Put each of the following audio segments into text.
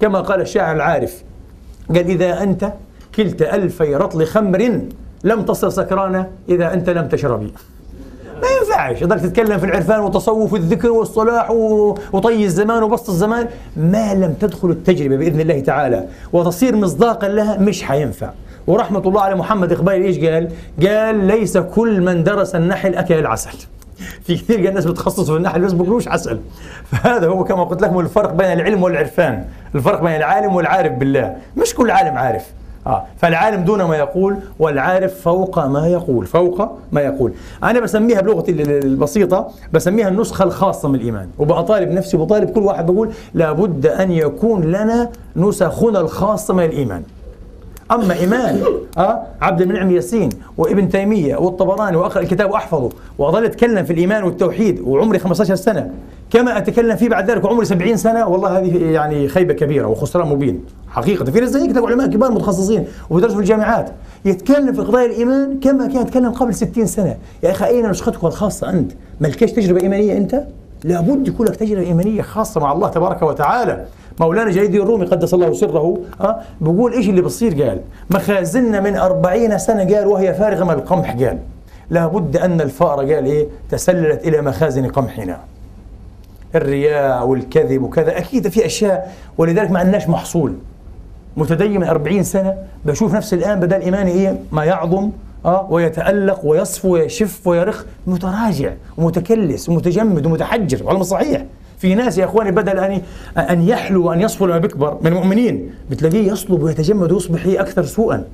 كما قال الشاعر العارف قال إذا أنت كلت ألفي رطل خمر لم تصل سكرانة إذا أنت لم تشربي ما ينفعش. تقدر تتكلم في العرفان والتصوف والذكر والصلاح وطي الزمان وبسط الزمان. ما لم تدخل التجربة بإذن الله تعالى. وتصير مصداقا لها مش حينفع. ورحمة الله على محمد إقبال إيش قال؟ قال ليس كل من درس النحل أكل العسل. في كثير الناس بتخصصوا في النحل بس بيقولوش عسل. فهذا هو كما قلت لكم الفرق بين العلم والعرفان. الفرق بين العالم والعارف بالله. مش كل عالم عارف. آه. فالعالم دون ما يقول والعارف فوق ما يقول. فوق ما يقول. أنا بسميها بلغتي البسيطة بسميها النسخة الخاصة من الإيمان. وبطالب نفسي وبطالب كل واحد بقول لابد أن يكون لنا نسخنا الخاصة من الإيمان. أما إيمان أه؟ عبد المنعم ياسين وابن تيمية والطبراني وأقرأ الكتاب وأحفظه وأظل أتكلم في الإيمان والتوحيد وعمري 15 سنة. كما أتكلم فيه بعد ذلك وعمري 70 سنة والله هذه يعني خيبة كبيرة وخسران مبين. حقيقة. في ناس زيك علماء كبار متخصصين وبيدرسوا في الجامعات. يتكلم في قضايا الإيمان كما كان يتكلم قبل 60 سنة. يا أخي أين نسختك الخاصة أنت؟ ملكش تجربة إيمانية أنت؟ لابد يكون لك تجربة إيمانية خاصة مع الله تبارك وتعالى. مولانا جليد الرومي قدس الله سره أه بقول إيش اللي بصير؟ قال مخازننا من أربعين سنة قال وهي فارغة من القمح قال. لابد أن الفأر قال إيه تسللت إلى مخازن قمحنا. الرياء والكذب وكذا. أكيد في أشياء ولذلك ما عندناش محصول. متدين من 40 سنة بشوف نفسي الآن بدل إيماني إيه ما يعظم آه ويتألق ويصفو ويشف ويرخ متراجع ومتكلس ومتجمد ومتحجر وعلى صحيح. في ناس يا إخواني بدل أن أن يحلو وأن يصفو لما بيكبر من المؤمنين بتلاقيه يصلب ويتجمد ويصبح أكثر سوءا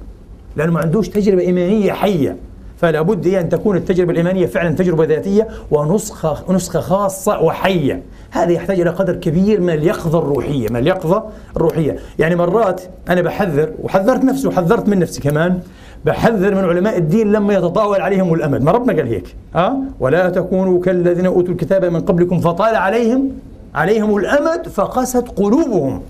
لأنه ما عندوش تجربة إيمانية حية. فلا بد أن تكون التجربة الإيمانية فعلا تجربة ذاتية ونسخة نسخة خاصة وحية. هذا يحتاج إلى قدر كبير من اليقظة الروحية من اليقظة الروحية. يعني مرات أنا بحذر وحذرت نفسي وحذرت من نفسي كمان بحذر من علماء الدين لما يتطاول عليهم الأمد. ما ربنا قال هيك؟ ها ولا تكونوا كالذين أوتوا الكتاب من قبلكم فطال عليهم عليهم الأمد فقست قلوبهم.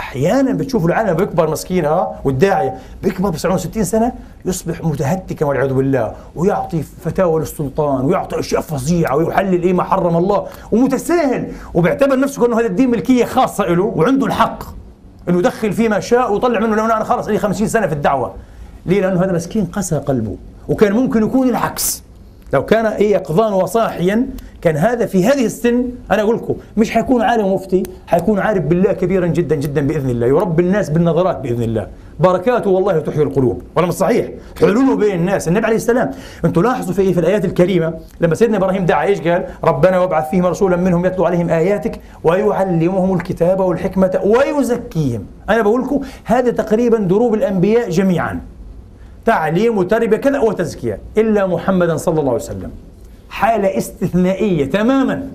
أحيانا بتشوف العالم بيكبر مسكين ها والداعيه بيكبر ب 60 سنة يصبح متهتكا والعياذ بالله ويعطي فتاوى للسلطان ويعطي أشياء فظيعة ويحلل إيه ما حرم الله ومتساهل. وبيعتبر نفسه انه هذا الدين ملكية خاصة له وعنده الحق إنه يدخل فيه ما شاء ويطلع منه. لو أنا خلص لي 50 سنة في الدعوة. ليه؟ لأنه هذا مسكين قسى قلبه. وكان ممكن يكون العكس. لو كان إيه يقظان وصاحيا كان هذا في هذه السن أنا أقول لكم مش حيكون عالم مفتي حيكون عارف بالله كبيرا جدا جدا بإذن الله يربي الناس بالنظرات بإذن الله. بركاته والله تحيي القلوب. ولا مش صحيح؟ حلوله بين الناس. النبي عليه السلام أنتم لاحظوا في في الآيات الكريمة لما سيدنا إبراهيم دعا إيش قال؟ ربنا وابعث فيهم رسولا منهم يتلو عليهم آياتك ويعلمهم الكتاب والحكمة ويزكيهم. أنا بقول لكم هذا تقريبا دروب الأنبياء جميعا. تعليم وتربية كذا وتزكيه إلا محمدا صلى الله عليه وسلم. حالة استثنائية تماما.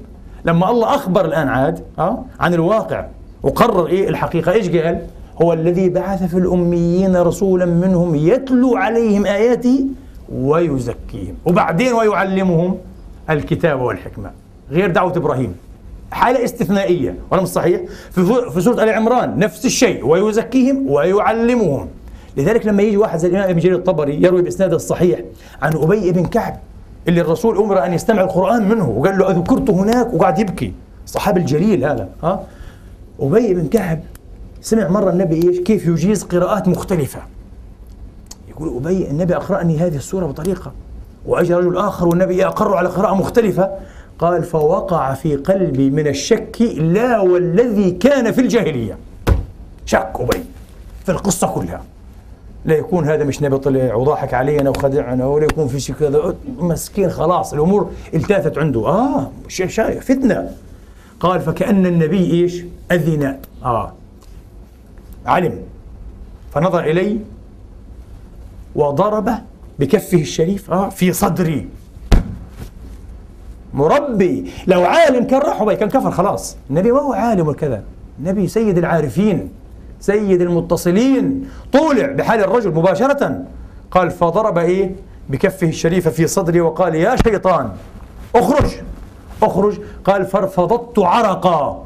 لما الله أخبر الآن عاد أه؟ عن الواقع وقرر إيه الحقيقة إيش قال؟ هو الذي بعث في الأميين رسولا منهم يتلو عليهم آياته ويزكيهم وبعدين ويعلمهم الكتاب والحكمة. غير دعوة إبراهيم. حالة استثنائية ولا مش صحيح؟ في في سورة آل عمران نفس الشيء ويزكيهم ويعلمهم. لذلك لما يجي واحد زي الإمام ابن جرير الطبري يروي بإسناده الصحيح عن أبي بن كعب اللي الرسول أمر أن يستمع القرآن منه وقال له أذكرت هناك وقعد يبكي. الصحابي الجليل هذا ها؟ أبي بن كعب سمع مرة النبي إيش؟ كيف يجيز قراءات مختلفة. يقول أبي النبي أقرأني هذه السورة بطريقة. وأجى رجل آخر والنبي أقر على قراءة مختلفة. قال فوقع في قلبي من الشك لا والذي كان في الجاهلية. شك أبي في القصة كلها. لا يكون هذا مش نبي طلع وضحك علينا وخدعنا ولا يكون في شيء كذا. مسكين خلاص الأمور التافت عنده. آه شايف فتنة. قال فكأن النبي إيش؟ أذن. آه. علم. فنظر إلي وضرب بكفه الشريف آه في صدري. مربي. لو عالم كان راح كان كفر خلاص. النبي ما هو عالم وكذا النبي سيد العارفين. سيد المتصلين طولع بحال الرجل مباشرة. قال فضرب إيه؟ بكفه الشريفة في صدري وقال يا شيطان اخرج اخرج. قال فارفضت عرقا.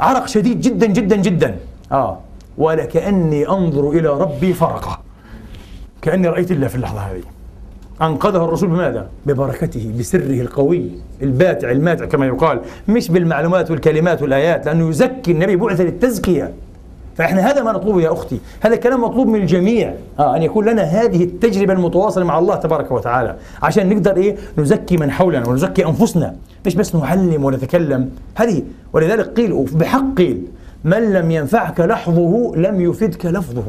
عرق شديد جدا جدا جدا. آه. ولكأني أنظر إلى ربي فرقة كأني رأيت الله في اللحظة هذه. أنقذه الرسول بماذا؟ ببركته بسره القوي الباتع الماتع كما يقال. مش بالمعلومات والكلمات والآيات لأنه يزكي النبي بعث للتزكية. فإحنا هذا ما نطلبه يا أختي. هذا الكلام مطلوب من الجميع. آه أن يكون لنا هذه التجربة المتواصلة مع الله تبارك وتعالى. عشان نقدر إيه؟ نزكي من حولنا ونزكي أنفسنا. مش بس نعلم ونتكلم. هذه ولذلك قيل بحق قيل من لم ينفعك لحظه لم يفدك لفظه.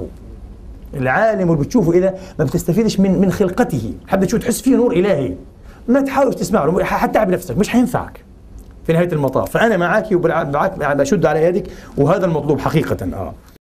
العالم اللي بتشوفه إذا ما بتستفيدش من من خلقته. حابب تشوف تحس فيه نور إلهي. ما تحاولش تسمع له. حتى بنفسك مش حينفعك. في نهاية المطاف. فأنا معك وبعك بشد على يدك وهذا المطلوب حقيقة. آه.